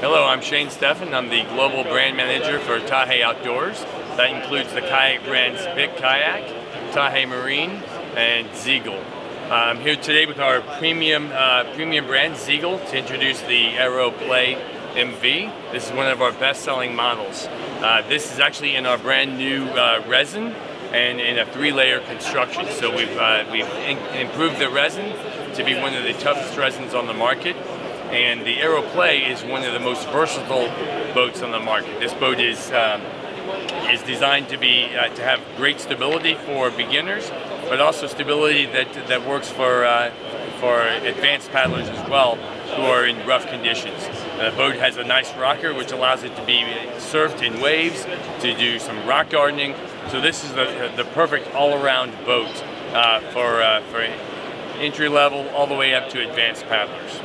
Hello, I'm Shane Steffen. I'm the global brand manager for Tahe Outdoors. That includes the kayak brands BIC Kayak, Tahe Marine, and Zegul. I'm here today with our premium uh, premium brand Zegul to introduce the Arrow Play MV. This is one of our best-selling models. Uh, this is actually in our brand new uh, resin and in a three-layer construction. So we've uh, we've improved the resin to be one of the toughest resins on the market. And the Arrow Play is one of the most versatile boats on the market. This boat is um, is designed to be uh, to have great stability for beginners, but also stability that that works for uh, for advanced paddlers as well who are in rough conditions. The boat has a nice rocker which allows it to be surfed in waves, to do some rock gardening. So this is the, the perfect all-around boat uh, for, uh, for entry level all the way up to advanced paddlers.